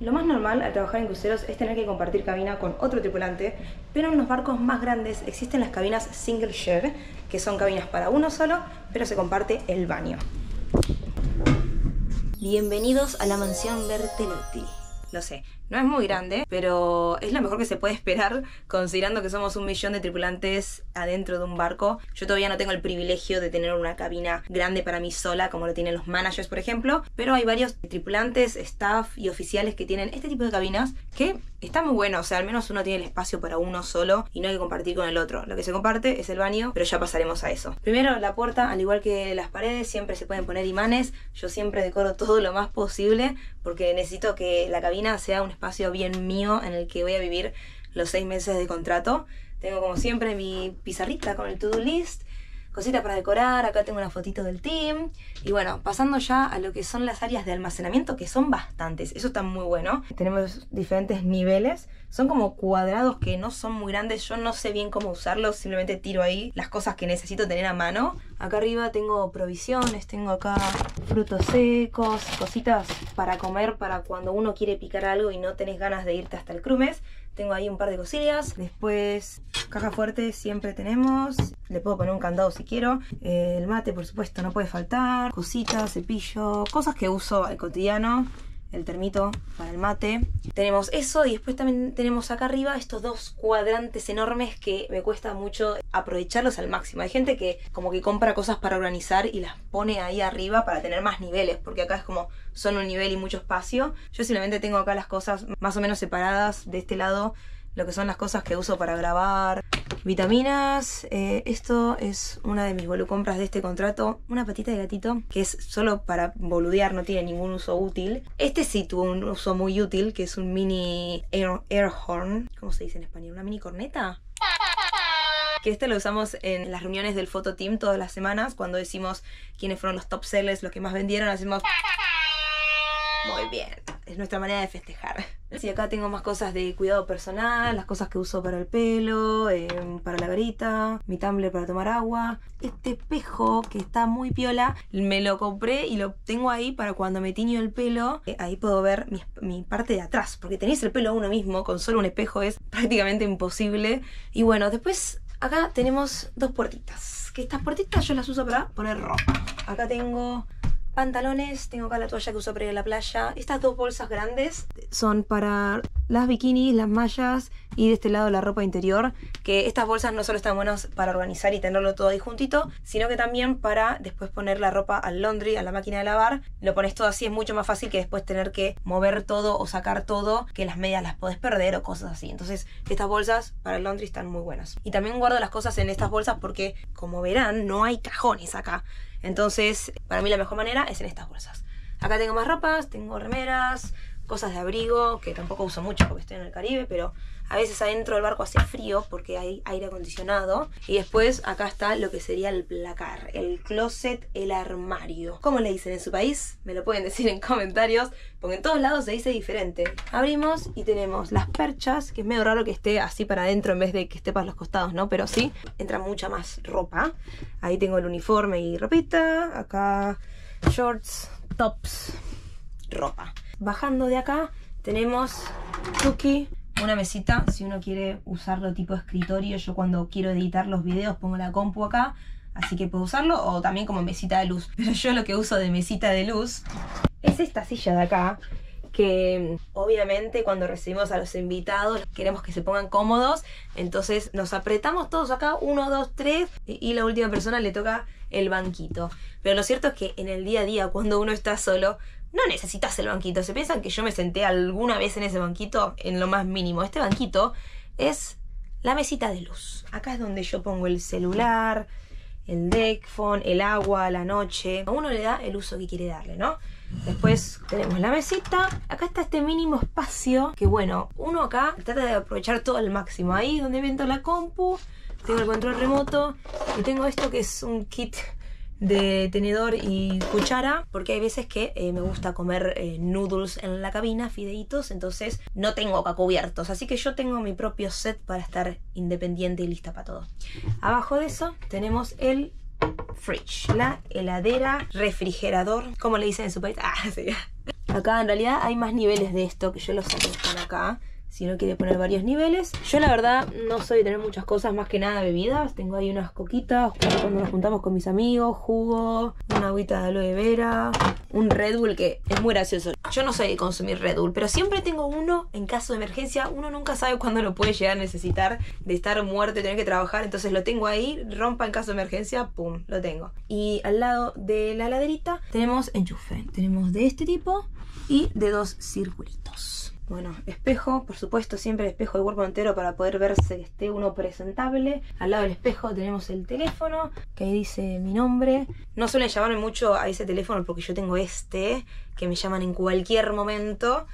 Lo más normal al trabajar en cruceros es tener que compartir cabina con otro tripulante, pero en los barcos más grandes existen las cabinas single share, que son cabinas para uno solo, pero se comparte el baño. Bienvenidos a la mansión Bertelotti. Lo sé, no es muy grande, pero es lo mejor que se puede esperar considerando que somos un millón de tripulantes adentro de un barco. Yo todavía no tengo el privilegio de tener una cabina grande para mí sola, como lo tienen los managers, por ejemplo, pero hay varios tripulantes, staff y oficiales que tienen este tipo de cabinas que está muy bueno, o sea, al menos uno tiene el espacio para uno solo y no hay que compartir con el otro. Lo que se comparte es el baño, pero ya pasaremos a eso. Primero, la puerta, al igual que las paredes, siempre se pueden poner imanes. Yo siempre decoro todo lo más posible porque necesito que la cabina sea un espacio bien mío en el que voy a vivir los seis meses de contrato. Tengo como siempre mi pizarrita con el to-do list, cositas para decorar, acá tengo una fotito del team. Y bueno, pasando ya a lo que son las áreas de almacenamiento, que son bastantes, eso está muy bueno. Tenemos diferentes niveles, son como cuadrados que no son muy grandes, yo no sé bien cómo usarlos, simplemente tiro ahí las cosas que necesito tener a mano. Acá arriba tengo provisiones, tengo acá frutos secos, cositas para comer para cuando uno quiere picar algo y no tenés ganas de irte hasta el crumes. Tengo ahí un par de cosillas. Después, caja fuerte siempre tenemos. Le puedo poner un candado si quiero. Eh, el mate, por supuesto, no puede faltar. Cositas, cepillo, cosas que uso al cotidiano el termito para el mate. Tenemos eso y después también tenemos acá arriba estos dos cuadrantes enormes que me cuesta mucho aprovecharlos al máximo. Hay gente que como que compra cosas para organizar y las pone ahí arriba para tener más niveles, porque acá es como son un nivel y mucho espacio. Yo simplemente tengo acá las cosas más o menos separadas de este lado lo que son las cosas que uso para grabar. Vitaminas, eh, esto es una de mis compras de este contrato, una patita de gatito que es solo para boludear, no tiene ningún uso útil. Este sí tuvo un uso muy útil, que es un mini air, horn, ¿cómo se dice en español? ¿Una mini corneta? que este lo usamos en las reuniones del Photo Team todas las semanas, cuando decimos quiénes fueron los top sellers, los que más vendieron, hacemos... Muy bien, es nuestra manera de festejar. Sí, acá tengo más cosas de cuidado personal, las cosas que uso para el pelo, em, para la garita, mi tumbler para tomar agua. Este espejo que está muy piola, me lo compré y lo tengo ahí para cuando me tiño el pelo. Eh, ahí puedo ver mi, mi, parte de atrás, porque tenéis el pelo a uno mismo, con solo un espejo es prácticamente imposible. Y bueno, después acá tenemos dos puertitas, que estas puertitas yo las uso para poner ropa. Acá tengo pantalones, tengo acá la toalla que uso para ir a la playa. Estas dos bolsas grandes son para las bikinis, las mallas y de este lado la ropa interior. Que estas bolsas no solo están buenas para organizar y tenerlo todo ahí juntito, sino que también para después poner la ropa al laundry, a la máquina de lavar. Lo pones todo así, es mucho más fácil que después tener que mover todo o sacar todo, que las medias las podés perder o cosas así. Entonces, estas bolsas para el laundry están muy buenas. Y también guardo las cosas en estas bolsas porque, como verán, no hay cajones acá. Entonces, para mí la mejor manera es en estas bolsas. Acá tengo más ropas, tengo remeras, cosas de abrigo, que tampoco uso mucho porque estoy en el Caribe, pero a veces adentro del barco hace frío porque hay aire acondicionado. Y después acá está lo que sería el placar, el closet, el armario. ¿Cómo le dicen en su país? Me lo pueden decir en comentarios, porque en todos lados se dice diferente. Abrimos y tenemos las perchas, que es medio raro que esté así para adentro en vez de que esté para los costados, ¿no? Pero sí, entra mucha más ropa. Ahí tengo el uniforme y ropita. Acá shorts, tops, ropa. Bajando de acá tenemos Tuki, una mesita, si uno quiere usarlo tipo escritorio, yo cuando quiero editar los videos pongo la compu acá, así que puedo usarlo, o también como mesita de luz. Pero yo lo que uso de mesita de luz es esta silla de acá, que obviamente cuando recibimos a los invitados queremos que se pongan cómodos, entonces nos apretamos todos acá, uno, dos, tres, y la última persona le toca el banquito. Pero lo cierto es que en el día a día, cuando uno está solo, no necesitas el banquito. ¿Se piensan que yo me senté alguna vez en ese banquito? En lo más mínimo. Este banquito es la mesita de luz. Acá es donde yo pongo el celular, el deck phone, el agua, la noche. A uno le da el uso que quiere darle, ¿no? Después tenemos la mesita. Acá está este mínimo espacio que, bueno, uno acá trata de aprovechar todo al máximo. Ahí donde viento la compu, tengo el control remoto y tengo esto que es un kit de tenedor y cuchara porque hay veces que eh, me gusta comer eh, noodles en la cabina, fideitos, entonces no tengo cubiertos, así que yo tengo mi propio set para estar independiente y lista para todo. Abajo de eso tenemos el fridge, la heladera, refrigerador, como le dicen en su país. Ah, sí. Acá en realidad hay más niveles de esto que yo los saqué están acá si uno quiere poner varios niveles. Yo la verdad no soy de tener muchas cosas, más que nada bebidas. Tengo ahí unas coquitas cuando nos juntamos con mis amigos, jugo, una agüita de aloe vera, un Red Bull que es muy gracioso. Yo no soy de consumir Red Bull, pero siempre tengo uno en caso de emergencia. Uno nunca sabe cuándo lo puede llegar a necesitar de estar muerto y tener que trabajar. Entonces lo tengo ahí, rompa en caso de emergencia, pum, lo tengo. Y al lado de la laderita tenemos enchufe. Tenemos de este tipo y de dos circulitos. Bueno, espejo, por supuesto, siempre el espejo de cuerpo entero para poder verse que esté uno presentable. Al lado del espejo tenemos el teléfono, que ahí dice mi nombre. No suelen llamarme mucho a ese teléfono porque yo tengo este, que me llaman en cualquier momento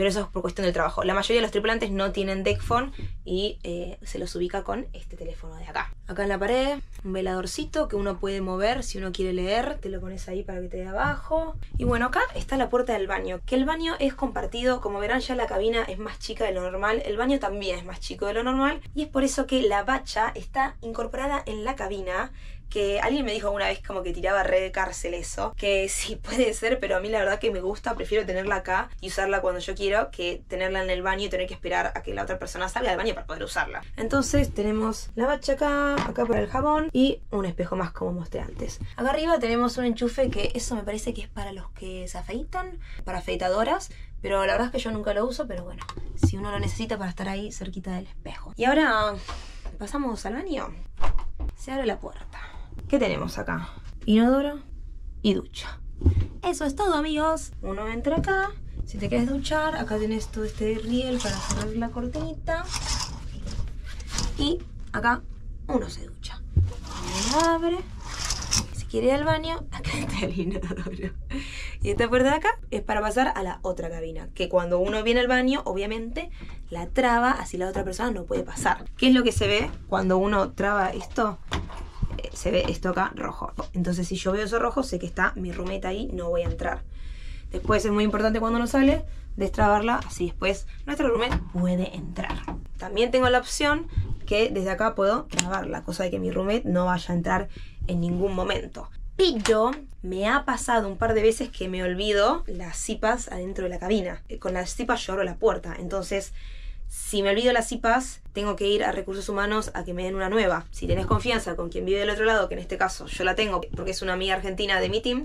pero eso es por cuestión del trabajo. La mayoría de los tripulantes no tienen deck phone y eh, se los ubica con este teléfono de acá. Acá en la pared, un veladorcito que uno puede mover si uno quiere leer, te lo pones ahí para que te dé abajo. Y bueno, acá está la puerta del baño, que el baño es compartido, como verán ya la cabina es más chica de lo normal, el baño también es más chico de lo normal y es por eso que la bacha está incorporada en la cabina que alguien me dijo una vez como que tiraba red de cárcel eso, que sí puede ser, pero a mí la verdad que me gusta, prefiero tenerla acá y usarla cuando yo quiero que tenerla en el baño y tener que esperar a que la otra persona salga del baño para poder usarla. Entonces tenemos la bacha acá, acá para el jabón y un espejo más como mostré antes. Acá arriba tenemos un enchufe que eso me parece que es para los que se afeitan, para afeitadoras, pero la verdad es que yo nunca lo uso, pero bueno, si uno lo necesita para estar ahí cerquita del espejo. Y ahora pasamos al baño. Se abre la puerta. ¿Qué tenemos acá? Inodoro y ducha. Eso es todo, amigos. Uno entra acá. Si te quieres duchar, acá tienes todo este riel para cerrar la cortinita. Y acá uno se ducha. Uno abre. Si quiere ir al baño, acá está el inodoro. Y esta puerta de acá es para pasar a la otra cabina. Que cuando uno viene al baño, obviamente, la traba, así la otra persona no puede pasar. ¿Qué es lo que se ve cuando uno traba esto? Se ve esto acá rojo. Entonces si yo veo eso rojo, sé que está mi rumeta ahí, no voy a entrar. Después es muy importante cuando uno sale, destrabarla, así después nuestro roommate puede entrar. También tengo la opción que desde acá puedo trabarla, cosa de que mi roommate no vaya a entrar en ningún momento. Pero me ha pasado un par de veces que me olvido las zipas adentro de la cabina. Con las zipas yo abro la puerta, entonces si me olvido las CIPAS, tengo que ir a recursos humanos a que me den una nueva. Si tenés confianza con quien vive del otro lado, que en este caso yo la tengo porque es una amiga argentina de mi team,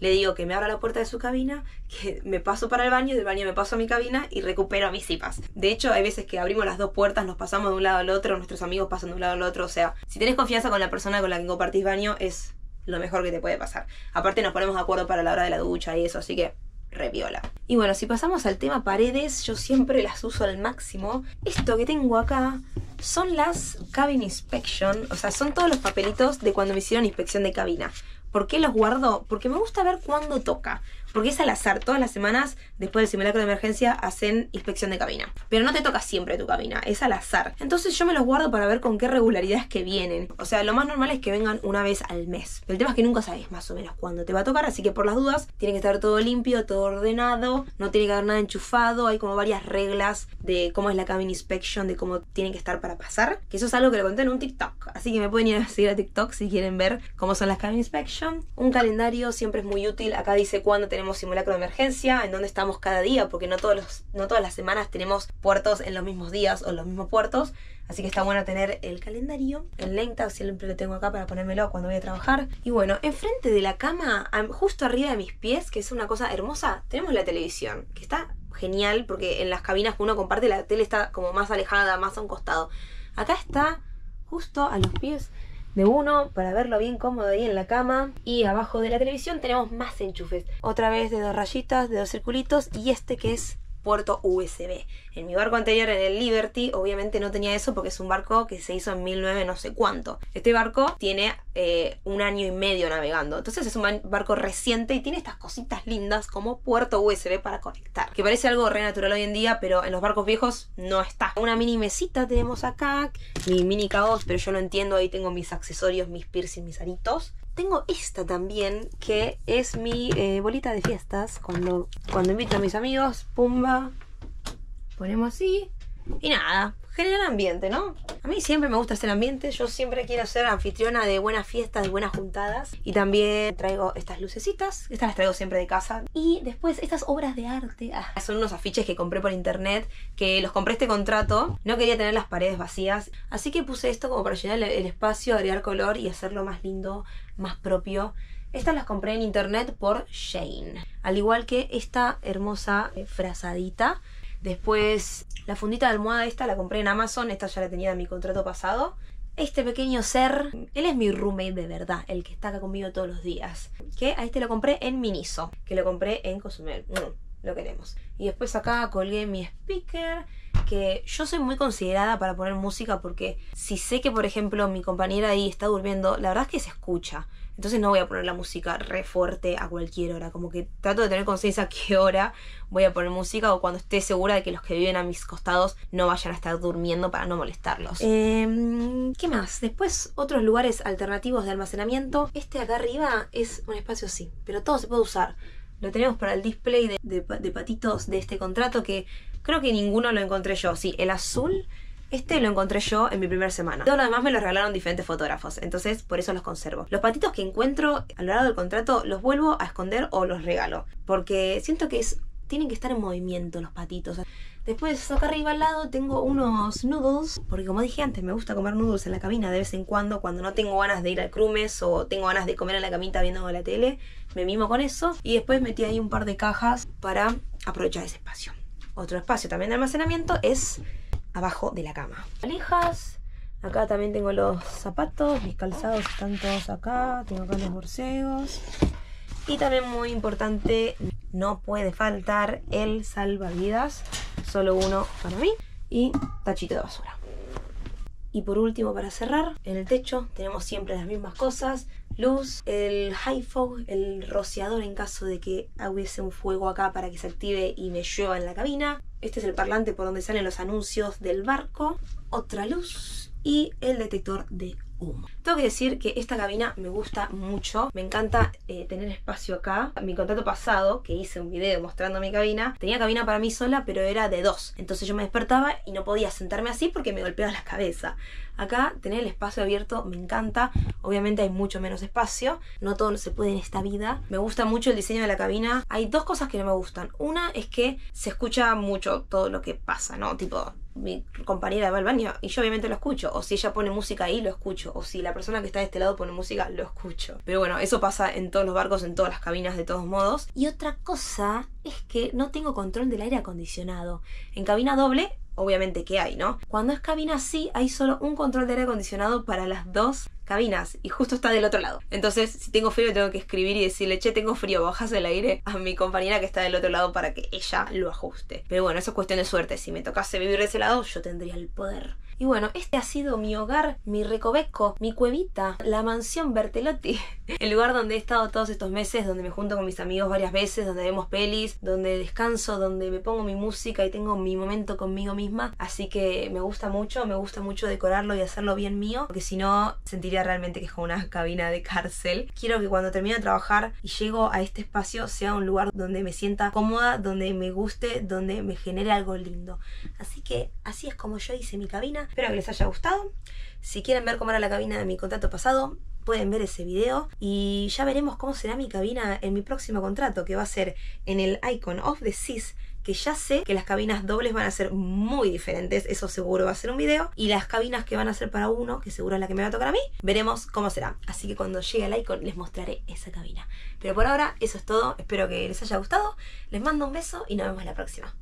le digo que me abra la puerta de su cabina, que me paso para el baño, del baño me paso a mi cabina y recupero mis CIPAS. De hecho, hay veces que abrimos las dos puertas, nos pasamos de un lado al otro, nuestros amigos pasan de un lado al otro. O sea, si tenés confianza con la persona con la que compartís baño, es lo mejor que te puede pasar. Aparte, nos ponemos de acuerdo para la hora de la ducha y eso, así que reviola. Y bueno, si pasamos al tema paredes, yo siempre las uso al máximo. Esto que tengo acá son las Cabin Inspection, o sea, son todos los papelitos de cuando me hicieron inspección de cabina. ¿Por qué los guardo? Porque me gusta ver cuándo toca. Porque es al azar. Todas las semanas, después del simulacro de emergencia, hacen inspección de cabina. Pero no te toca siempre tu cabina, es al azar. Entonces yo me los guardo para ver con qué regularidad es que vienen. O sea, lo más normal es que vengan una vez al mes. El tema es que nunca sabes más o menos cuándo te va a tocar, así que por las dudas, tiene que estar todo limpio, todo ordenado, no tiene que haber nada enchufado. Hay como varias reglas de cómo es la cabin inspection, de cómo tiene que estar para pasar. Que eso es algo que lo conté en un TikTok. Así que me pueden ir a seguir a TikTok si quieren ver cómo son las cabin inspection. Un calendario siempre es muy útil. Acá dice cuándo tenemos simulacro de emergencia, en dónde estamos cada día, porque no, todos los, no todas las semanas tenemos puertos en los mismos días o los mismos puertos. Así que está bueno tener el calendario. El lenta siempre lo tengo acá para ponérmelo cuando voy a trabajar. Y bueno, enfrente de la cama, justo arriba de mis pies, que es una cosa hermosa, tenemos la televisión, que está genial porque en las cabinas que uno comparte la tele está como más alejada, más a un costado. Acá está justo a los pies de uno para verlo bien cómodo ahí en la cama. Y abajo de la televisión tenemos más enchufes. Otra vez de dos rayitas, de dos circulitos y este que es puerto USB. En mi barco anterior, en el Liberty, obviamente no tenía eso porque es un barco que se hizo en 1900 no sé cuánto. Este barco tiene eh, un año y medio navegando. Entonces es un barco reciente y tiene estas cositas lindas como puerto USB para conectar. Que parece algo re natural hoy en día, pero en los barcos viejos no está. Una mini mesita tenemos acá, mi mini caos, pero yo lo entiendo, ahí tengo mis accesorios, mis piercings, mis aritos. Tengo esta también, que es mi eh, bolita de fiestas. Cuando, cuando invito a mis amigos, pumba, ponemos así. Y nada, genera ambiente, ¿no? A mí siempre me gusta hacer ambiente, yo siempre quiero ser anfitriona de buenas fiestas, de buenas juntadas. Y también traigo estas lucecitas, estas las traigo siempre de casa. Y después estas obras de arte. Ah, son unos afiches que compré por internet, que los compré este contrato. No quería tener las paredes vacías, así que puse esto como para llenar el espacio, agregar color y hacerlo más lindo, más propio. Estas las compré en internet por Shane. Al igual que esta hermosa frazadita. Después la fundita de almohada esta la compré en Amazon. Esta ya la tenía en mi contrato pasado. Este pequeño ser, él es mi roommate de verdad, el que está acá conmigo todos los días. Que a este lo compré en Miniso, que lo compré en Cozumel. Mm, lo queremos. Y después acá colgué mi speaker, que yo soy muy considerada para poner música porque si sé que, por ejemplo, mi compañera ahí está durmiendo, la verdad es que se escucha. Entonces no voy a poner la música re fuerte a cualquier hora. Como que trato de tener conciencia a qué hora voy a poner música o cuando esté segura de que los que viven a mis costados no vayan a estar durmiendo para no molestarlos. Em, ¿Qué más? Después otros lugares alternativos de almacenamiento. Este acá arriba es un espacio así, pero todo se puede usar. Lo tenemos para el display de patitos de este contrato que creo que ninguno lo encontré yo. Sí, el azul este lo encontré yo en mi primera semana. Todo lo demás me lo regalaron diferentes fotógrafos, entonces por eso los conservo. Los patitos que encuentro a lo largo del contrato los vuelvo a esconder o los regalo, porque siento que es, tienen que estar en movimiento los patitos. Después acá arriba al lado tengo unos noodles, porque como dije antes, me gusta comer noodles en la cabina de vez en cuando, cuando no tengo ganas de ir al crumes o tengo ganas de comer en la camita viendo la tele, me mimo con eso. Y después metí ahí un par de cajas para aprovechar ese espacio. Otro espacio también de almacenamiento es abajo de la cama. Valijas. Acá también tengo los zapatos, mis calzados están todos acá. Tengo acá los borseos. Y también muy importante, no puede faltar el salvavidas. Solo uno para mí. Y tachito de basura. Y por último, para cerrar, en el techo tenemos siempre las mismas cosas. Luz, el high fog, el rociador en caso de que hubiese un fuego acá para que se active y me llueva en la cabina. Este es el parlante por donde salen los anuncios del barco. Otra luz y el detector de tengo que decir que esta cabina me gusta mucho. Me encanta eh, tener espacio acá. Mi contrato pasado, que hice un video mostrando mi cabina, tenía cabina para mí sola, pero era de dos. Entonces yo me despertaba y no podía sentarme así porque me golpeaba la cabeza. Acá tener el espacio abierto me encanta. Obviamente hay mucho menos espacio. No todo se puede en esta vida. Me gusta mucho el diseño de la cabina. Hay dos cosas que no me gustan. Una es que se escucha mucho todo lo que pasa, ¿no? Tipo, mi compañera va al y yo obviamente lo escucho. O si ella pone música ahí, lo escucho. O si la persona que está de este lado pone música, lo escucho. Pero bueno, eso pasa en todos los barcos, en todas las cabinas de todos modos. Y otra cosa es que no tengo control del aire acondicionado. En cabina doble obviamente que hay, ¿no? Cuando es cabina así, hay solo un control de aire acondicionado para las dos cabinas y justo está del otro lado. Entonces, si tengo frío, tengo que escribir y decirle, che, tengo frío, bajas el aire a mi compañera que está del otro lado para que ella lo ajuste. Pero bueno, eso es cuestión de suerte. Si me tocase vivir de ese lado, yo tendría el poder. Y bueno, este ha sido mi hogar, mi recoveco, mi cuevita, la mansión Bertelotti. El lugar donde he estado todos estos meses, donde me junto con mis amigos varias veces, donde vemos pelis, donde descanso, donde me pongo mi música y tengo mi momento conmigo misma. Así que me gusta mucho, me gusta mucho decorarlo y hacerlo bien mío, porque si no sentiría realmente que es como una cabina de cárcel. Quiero que cuando termine de trabajar y llego a este espacio sea un lugar donde me sienta cómoda, donde me guste, donde me genere algo lindo. Así que así es como yo hice mi Espero que les haya gustado. Si quieren ver cómo era la cabina de mi contrato pasado, pueden ver ese video y ya veremos cómo será mi cabina en mi próximo contrato, que va a ser en el Icon of the Seas que ya sé que las cabinas dobles van a ser muy diferentes, eso seguro va a ser un video, y las cabinas que van a ser para uno, que seguro es la que me va a tocar a mí, veremos cómo será. Así que cuando llegue el icon les mostraré esa cabina. Pero por ahora eso es todo, espero que les haya gustado, les mando un beso y nos vemos la próxima.